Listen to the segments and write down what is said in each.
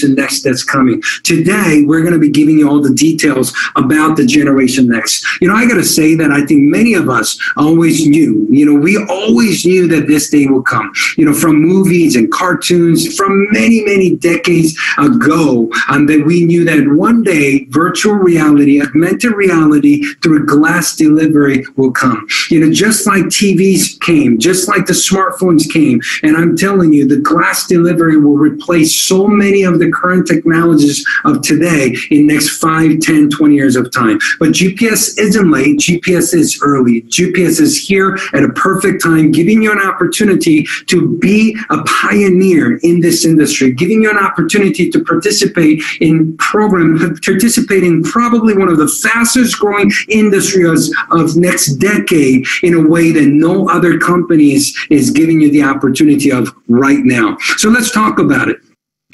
Generation Next that's coming. Today, we're going to be giving you all the details about the Generation Next. You know, I got to say that I think many of us always knew, you know, we always knew that this day will come, you know, from movies and cartoons from many, many decades ago, um, that we knew that one day virtual reality, augmented reality through glass delivery will come. You know, just like TVs came, just like the smartphones came, and I'm telling you, the glass delivery will replace so many of the current technologies of today in next 5, 10, 20 years of time. But GPS isn't late, GPS is early. GPS is here at a perfect time, giving you an opportunity to be a pioneer in this industry, giving you an opportunity to participate in program, participate in probably one of the fastest growing industries of next decade in a way that no other companies is giving you the opportunity of right now. So let's talk about it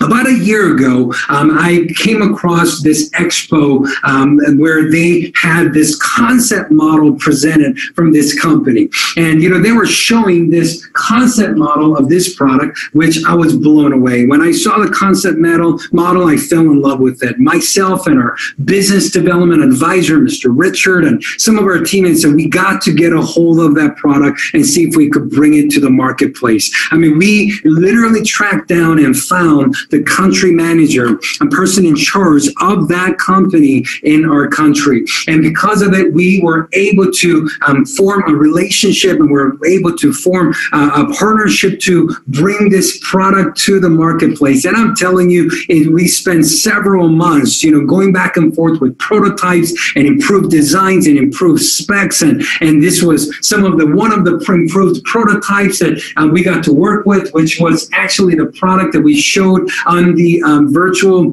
about a year ago, um, I came across this expo um, where they had this concept model presented from this company. And, you know, they were showing this concept model of this product, which I was blown away. When I saw the concept model, model I fell in love with it. Myself and our business development advisor, Mr. Richard, and some of our teammates said, we got to get a hold of that product and see if we could bring it to the marketplace. I mean, we literally tracked down and found the country manager, a person in charge of that company in our country. And because of it, we were able to um, form a relationship and we're able to form uh, a partnership to bring this product to the marketplace. And I'm telling you, it, we spent several months, you know, going back and forth with prototypes and improved designs and improved specs. And, and this was some of the, one of the improved prototypes that uh, we got to work with, which was actually the product that we showed on the um, virtual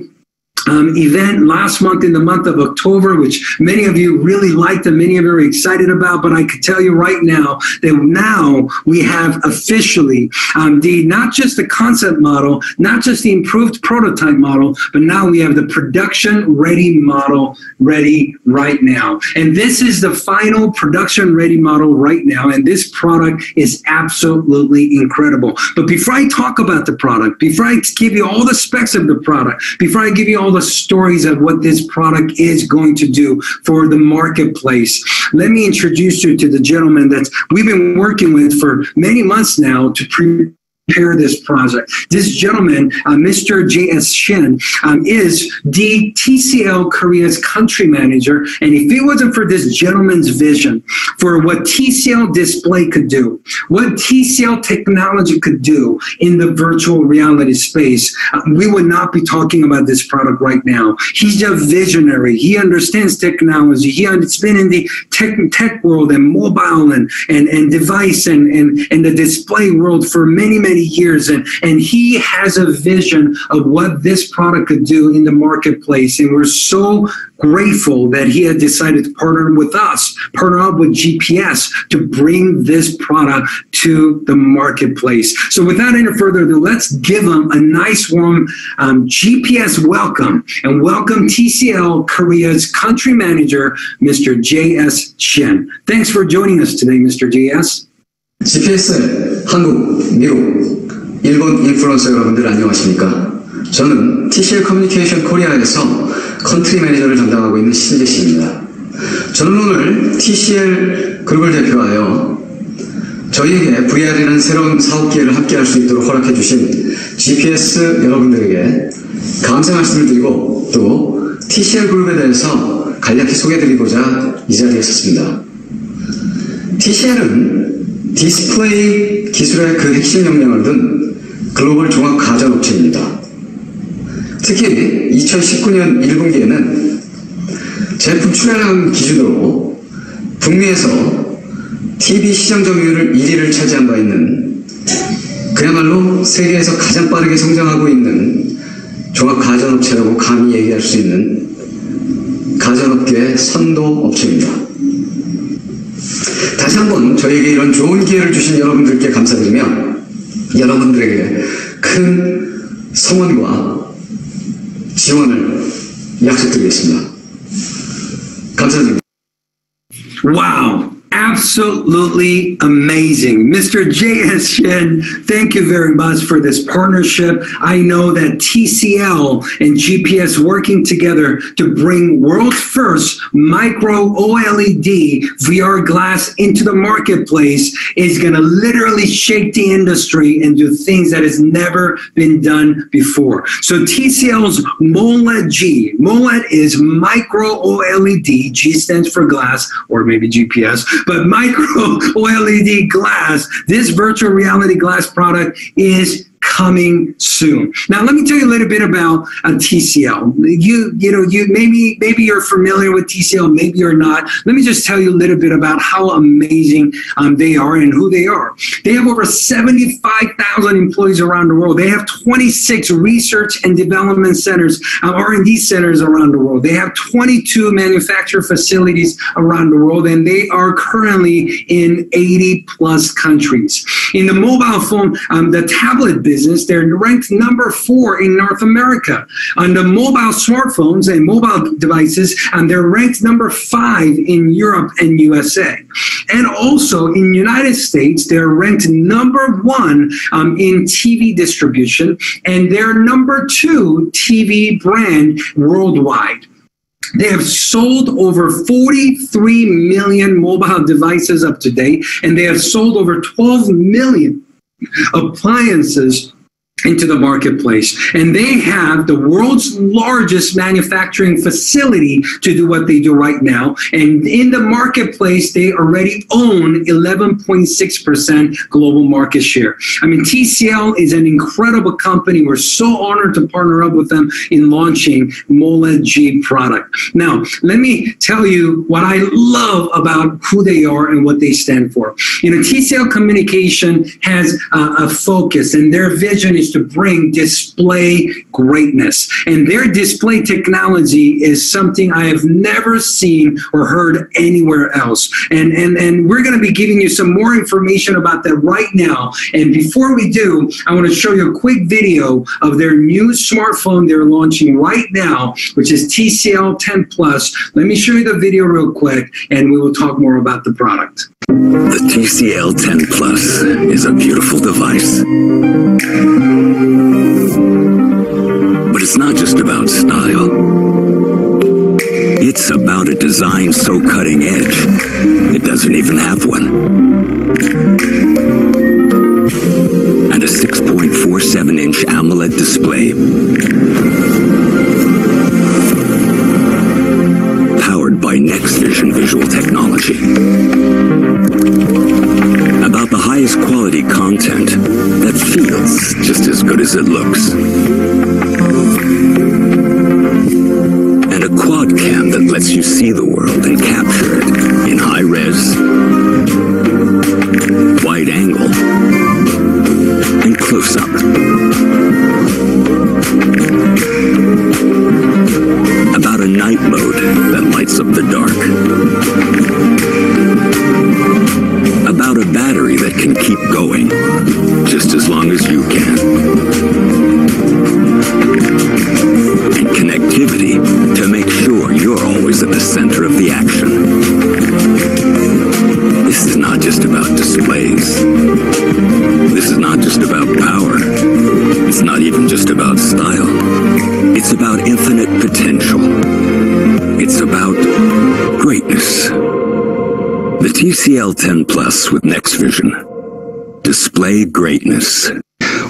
um, event last month in the month of October, which many of you really liked and many of you are excited about. But I can tell you right now that now we have officially um, the not just the concept model, not just the improved prototype model, but now we have the production ready model ready right now. And this is the final production ready model right now. And this product is absolutely incredible. But before I talk about the product, before I give you all the specs of the product, before I give you all the stories of what this product is going to do for the marketplace. Let me introduce you to the gentleman that we've been working with for many months now to pre prepare this project. This gentleman, uh, Mr. J.S. Shin, um, is the TCL Korea's country manager. And if it wasn't for this gentleman's vision for what TCL display could do, what TCL technology could do in the virtual reality space, uh, we would not be talking about this product right now. He's a visionary. He understands technology. He has been in the tech, tech world and mobile and, and, and device and, and, and the display world for many, many many years. And, and he has a vision of what this product could do in the marketplace. And we're so grateful that he had decided to partner with us, partner up with GPS to bring this product to the marketplace. So without any further ado, let's give him a nice warm um, GPS welcome and welcome TCL Korea's country manager, Mr. J.S. Shin. Thanks for joining us today, Mr. J.S. GPS 한국, 미국, 일본 인플루언서 여러분들 안녕하십니까? 저는 TCL 커뮤니케이션 코리아에서 컨트리 매니저를 담당하고 있는 신재식입니다. 저는 오늘 TCL 그룹을 대표하여 저희에게 VR이라는 새로운 사업 기회를 함께 할 수 있도록 허락해 주신 GPS 여러분들에게 감사 말씀을 드리고 또 TCL 그룹에 대해서 간략히 소개해 드리고자 이 자리에 섰습니다. TCL은 디스플레이 기술의 그 핵심 역량을 둔 글로벌 종합 가전 업체입니다. 특히 2019년 1분기에는 제품 출하량 기준으로 북미에서 TV 시장 점유율을 1위를 차지한 바 있는 그야말로 세계에서 가장 빠르게 성장하고 있는 종합 가전업체라고 감히 얘기할 수 있는 가전업계의 선도 업체입니다. 다시 한번 저에게 이런 좋은 기회를 주신 여러분들께 감사드리며 여러분들에게 큰 성원과 지원을 약속드리겠습니다. 감사드립니다. Wow. Absolutely amazing. Mr. J.S. Shin, thank you very much for this partnership. I know that TCL and GPS working together to bring world's first micro OLED VR glass into the marketplace is going to literally shake the industry and do things that has never been done before. So TCL's MOLED G, MOLED is micro OLED, G stands for glass or maybe GPS, but micro OLED glass, this virtual reality glass product is coming soon. Now, let me tell you a little bit about uh, TCL. You, you know, you maybe maybe you're familiar with TCL, maybe you're not. Let me just tell you a little bit about how amazing um, they are and who they are. They have over 75,000 employees around the world. They have 26 research and development centers, uh, R&D centers around the world. They have 22 manufacturer facilities around the world, and they are currently in 80 plus countries. In the mobile phone, um, the tablet business They're ranked number four in North America. On the mobile smartphones and mobile devices, and they're ranked number five in Europe and USA. And also in United States, they're ranked number one um, in TV distribution, and they're number two TV brand worldwide. They have sold over 43 million mobile devices up to date, and they have sold over 12 million appliances into the marketplace. And they have the world's largest manufacturing facility to do what they do right now. And in the marketplace, they already own 11.6% global market share. I mean, TCL is an incredible company. We're so honored to partner up with them in launching MOLED G product. Now, let me tell you what I love about who they are and what they stand for. You know, TCL Communication has a focus and their vision is is to bring display greatness. And their display technology is something I have never seen or heard anywhere else. And, and, and we're going to be giving you some more information about that right now. And before we do, I want to show you a quick video of their new smartphone they're launching right now, which is TCL 10 Plus. Let me show you the video real quick, and we will talk more about the product. The TCL 10 Plus is a beautiful device. But it's not just about style. It's about a design so cutting edge, it doesn't even have one. And a 6.47 inch AMOLED display. By NextVision visual technology. About the highest quality content that feels just as good as it looks. And a quad cam that lets you see the world and capture TCL 10 Plus with Next Vision. Display greatness.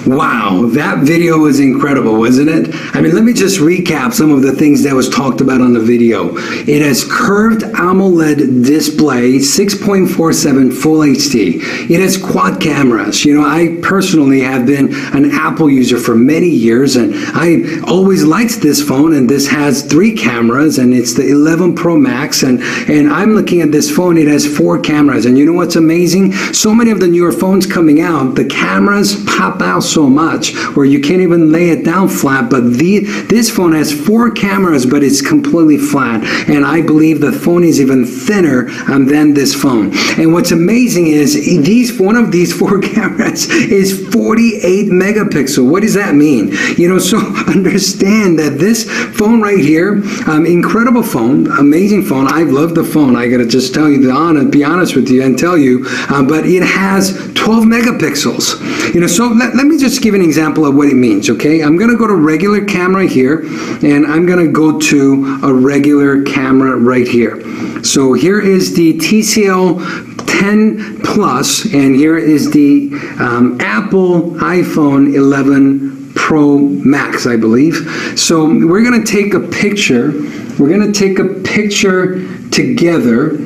Wow, that video was incredible, wasn't it? I mean, let me just recap some of the things that was talked about on the video. It has curved AMOLED display, 6.47 full HD. It has quad cameras. You know, I personally have been an Apple user for many years, and I always liked this phone. And this has three cameras, and it's the 11 Pro Max. And and I'm looking at this phone; it has four cameras. And you know what's amazing? So many of the newer phones coming out, the cameras pop out so much where you can't even lay it down flat. But the this phone has four cameras, but it's completely flat. And I believe the phone is even thinner um, than this phone. And what's amazing is these one of these four cameras is 48 megapixel. What does that mean? You know, so understand that this phone right here, um, incredible phone, amazing phone. I love the phone. I gotta just tell you the be honest with you and tell you, uh, but it has 12 megapixels. You know, so let, let me just give an example of what it means. Okay, I'm gonna go to regular camera here, and I'm gonna go to a regular camera right here. So here is the TCL 10 Plus, and here is the um, Apple iPhone 11 Pro Max, I believe. So we're to take a picture. We're to take a picture together.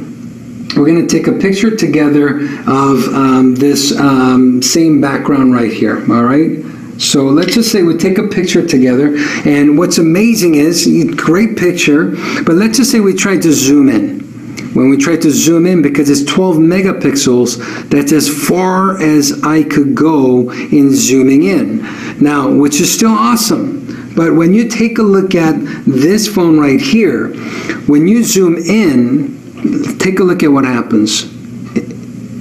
We're going to take a picture together of um, this um, same background right here. All right. So let's just say we take a picture together, and what's amazing is, great picture, but let's just say we try to zoom in. When we try to zoom in, because it's 12 megapixels, that's as far as I could go in zooming in. Now, which is still awesome. But when you take a look at this phone right here, when you zoom in, take a look at what happens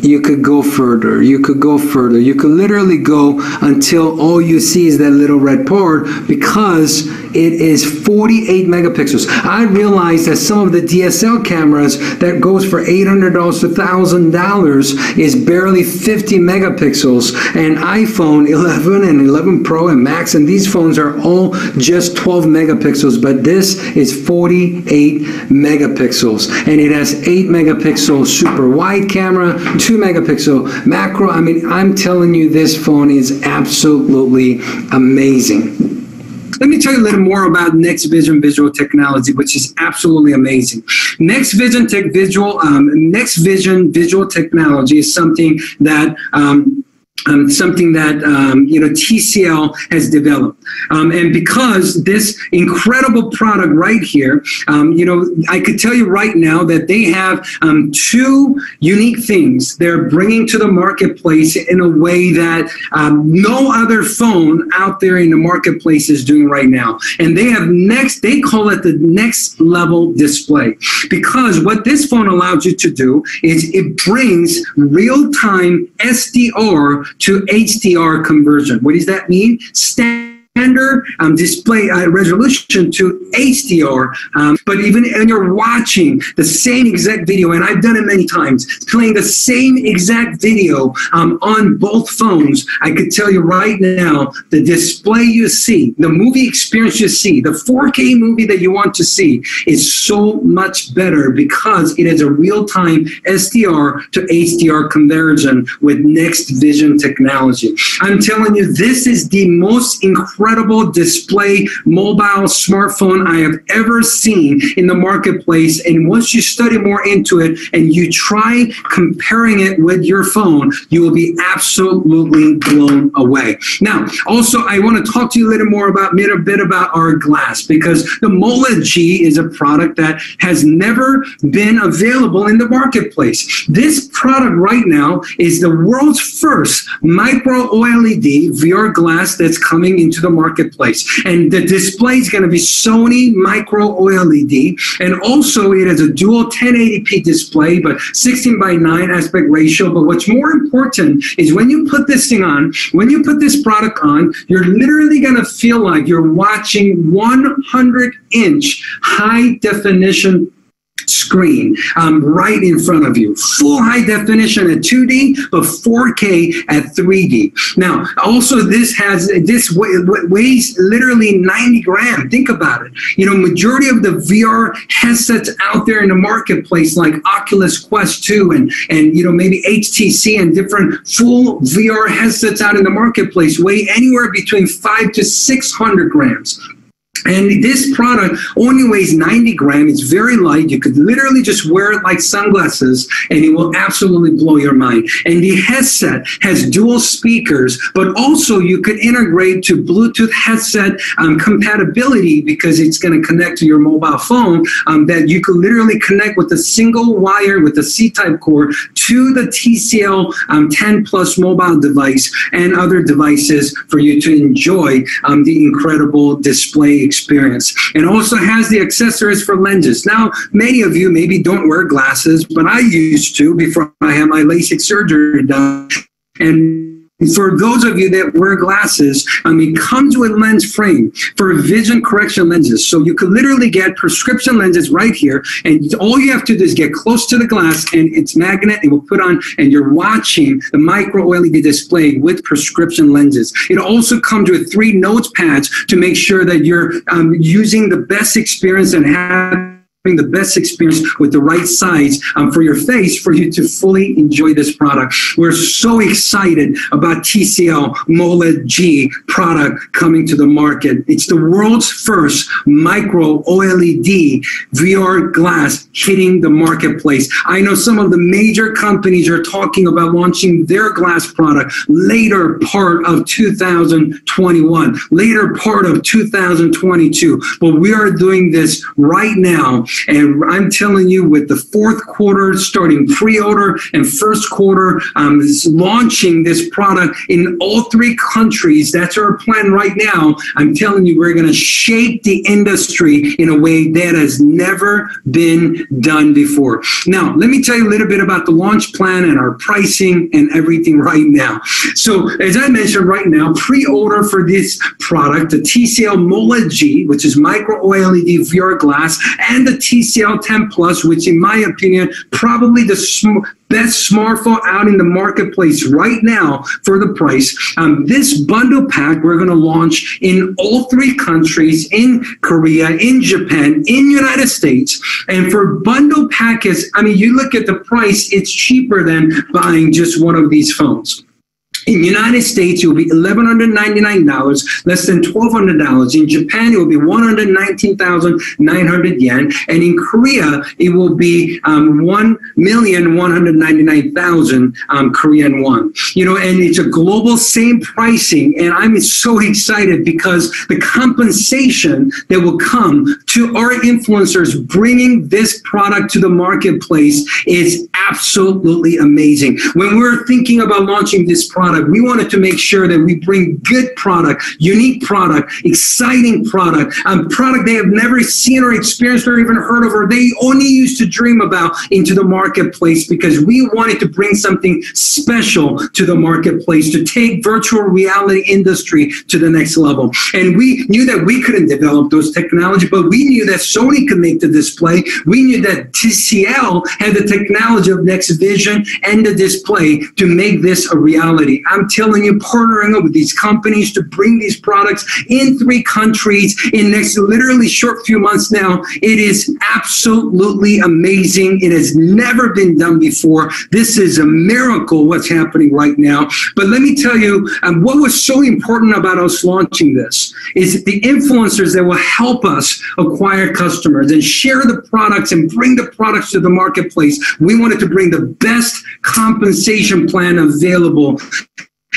you could go further. You could go further. You could literally go until all you see is that little red part because it is 48 megapixels. I realize that some of the DSL cameras that goes for $800 to $1,000 is barely 50 megapixels and iPhone 11 and 11 Pro and Max and these phones are all just 12 megapixels but this is 48 megapixels and it has 8 megapixel super wide camera, 2 megapixel macro. I mean, I'm telling you, this phone is absolutely amazing. Let me tell you a little more about Next Vision Visual Technology, which is absolutely amazing. Next Vision Tech Visual, um, Next Vision Visual Technology is something that um, um, something that um, you know TCL has developed, um, and because this incredible product right here, um, you know, I could tell you right now that they have um, two unique things they're bringing to the marketplace in a way that um, no other phone out there in the marketplace is doing right now, and they have next. They call it the next level display because what this phone allows you to do is it brings real time SDR to HDR conversion. What does that mean? Stand standard um, display uh, resolution to HDR. Um, but even when you're watching the same exact video, and I've done it many times, playing the same exact video um, on both phones, I could tell you right now, the display you see, the movie experience you see, the 4K movie that you want to see is so much better because it is a real-time SDR to HDR conversion with Next Vision technology. I'm telling you, this is the most incredible incredible display mobile smartphone I have ever seen in the marketplace. And once you study more into it and you try comparing it with your phone, you will be absolutely blown away. Now, also, I want to talk to you a little more about a bit about our glass because the MOLED G is a product that has never been available in the marketplace. This product right now is the world's first micro OLED VR glass that's coming into the marketplace. And the display is going to be Sony Micro OLED. And also, it has a dual 1080p display, but 16 by 9 aspect ratio. But what's more important is when you put this thing on, when you put this product on, you're literally going to feel like you're watching 100 inch high definition screen um, right in front of you. Full high definition at 2D, but 4K at 3D. Now, also this has, this weighs literally 90 grams. Think about it. You know, majority of the VR headsets out there in the marketplace, like Oculus Quest 2 and, and you know, maybe HTC and different full VR headsets out in the marketplace weigh anywhere between five to 600 grams. And this product only weighs 90 grams. It's very light. You could literally just wear it like sunglasses and it will absolutely blow your mind. And the headset has dual speakers, but also you could integrate to Bluetooth headset um, compatibility because it's going to connect to your mobile phone um, that you could literally connect with a single wire with a C-type cord to the TCL um, 10 Plus mobile device and other devices for you to enjoy um, the incredible display experience. Experience and also has the accessories for lenses. Now, many of you maybe don't wear glasses, but I used to before I had my LASIK surgery done. And for those of you that wear glasses, I mean, comes with lens frame for vision correction lenses. So you could literally get prescription lenses right here, and all you have to do is get close to the glass, and it's magnet. It will put on, and you're watching the micro LED display with prescription lenses. It also comes with three notes pads to make sure that you're um, using the best experience and have the best experience with the right size um, for your face for you to fully enjoy this product. We're so excited about TCL MOLED G product coming to the market. It's the world's first micro OLED VR glass hitting the marketplace. I know some of the major companies are talking about launching their glass product later part of 2021, later part of 2022. But we are doing this right now and I'm telling you, with the fourth quarter starting pre-order and first quarter um, launching this product in all three countries, that's our plan right now. I'm telling you, we're going to shape the industry in a way that has never been done before. Now, let me tell you a little bit about the launch plan and our pricing and everything right now. So, as I mentioned right now, pre-order for this product, the TCL MOLED G, which is micro OLED VR glass, and the TCL 10 Plus, which in my opinion, probably the sm- best smartphone out in the marketplace right now for the price. Um, this bundle pack we're going to launch in all three countries, in Korea, in Japan, in United States. And for bundle packets, I mean, you look at the price, it's cheaper than buying just one of these phones. In the United States, it will be $1,199, less than $1,200. In Japan, it will be 119,900 yen. And in Korea, it will be um, 1,199,000 um, Korean won. You know, and it's a global same pricing. And I'm so excited because the compensation that will come to our influencers bringing this product to the marketplace is absolutely amazing. When we're thinking about launching this product, product. We wanted to make sure that we bring good product, unique product, exciting product, um, product they have never seen or experienced or even heard of, or they only used to dream about into the marketplace because we wanted to bring something special to the marketplace to take virtual reality industry to the next level. And we knew that we couldn't develop those technology, but we knew that Sony could make the display. We knew that TCL had the technology of Next Vision and the display to make this a reality. I'm telling you, partnering up with these companies to bring these products in three countries in next literally short few months now. It is absolutely amazing. It has never been done before. This is a miracle what's happening right now. But let me tell you, um, what was so important about us launching this is the influencers that will help us acquire customers and share the products and bring the products to the marketplace. We wanted to bring the best compensation plan available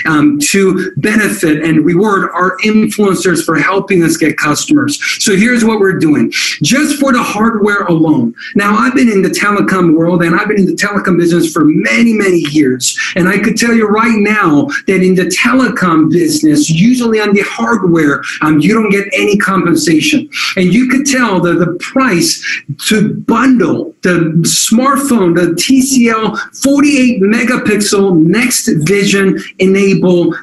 um, to benefit and reward our influencers for helping us get customers. So here's what we're doing just for the hardware alone. Now, I've been in the telecom world and I've been in the telecom business for many, many years. And I could tell you right now that in the telecom business, usually on the hardware, um, you don't get any compensation. And you could tell that the price to bundle the smartphone, the TCL 48 megapixel Next Vision in enable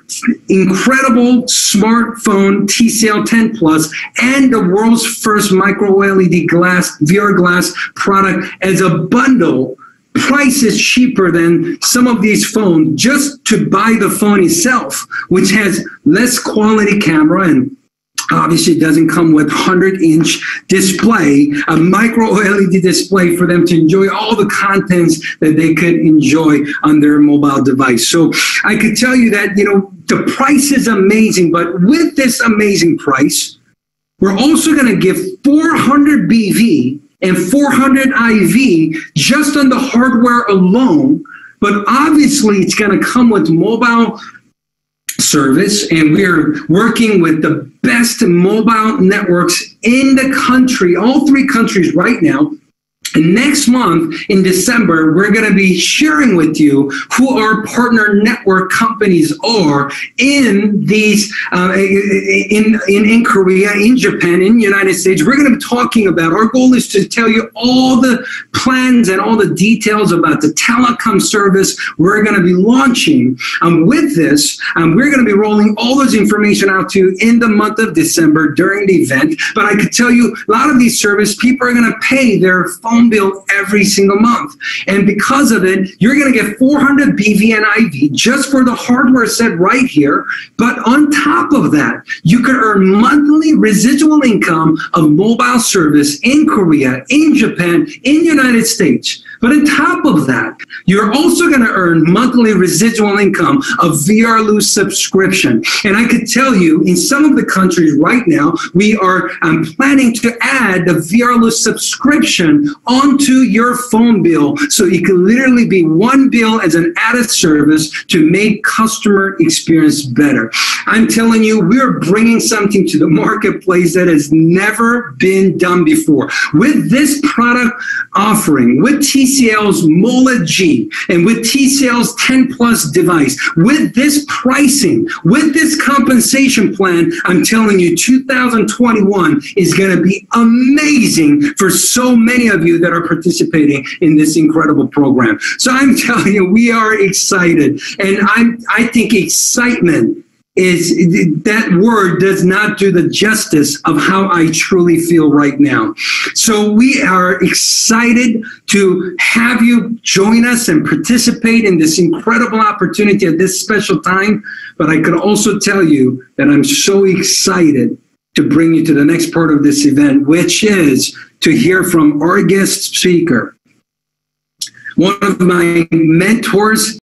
incredible smartphone TCL 10 Plus and the world's first micro LED glass, VR glass product as a bundle price is cheaper than some of these phones just to buy the phone itself, which has less quality camera and Obviously, it doesn't come with 100 inch display, a micro LED display for them to enjoy all the contents that they could enjoy on their mobile device. So I could tell you that, you know, the price is amazing, but with this amazing price, We're also going to give 400 BV and 400 IV just on the hardware alone. But obviously, it's going to come with mobile service, and we're working with the best mobile networks in the country, all three countries right now. And next month in December, we're going to be sharing with you who our partner network companies are in these, uh, in, in, in Korea, in Japan, in the United States. We're going to be talking about, our goal is to tell you all the plans and all the details about the telecom service we're going to be launching. Um, with this, um, we're going to be rolling all those information out to you in the month of December during the event. But I could tell you a lot of these service people are going to pay their phone bill every single month. And because of it, you're going to get 400 BV and IV just for the hardware set right here. But on top of that, you can earn monthly residual income of mobile service in Korea, in Japan, in the United States. But on top of that, you're also going to earn monthly residual income of VRLU subscription. And I could tell you, in some of the countries right now, we are um, planning to add the VRLU subscription onto your phone bill. So it can literally be one bill as an added service to make customer experience better. I'm telling you, we're bringing something to the marketplace that has never been done before. With this product offering, with TCL's MOLED G, and with TCL's 10 plus device, with this pricing, with this compensation plan, I'm telling you, 2021 is going to be amazing for so many of you that are participating in this incredible program. So I'm telling you, we are excited. And I'm, I think excitement is that word does not do the justice of how I truly feel right now. So we are excited to have you join us and participate in this incredible opportunity at this special time. But I could also tell you that I'm so excited to bring you to the next part of this event, which is to hear from our guest speaker, one of my mentors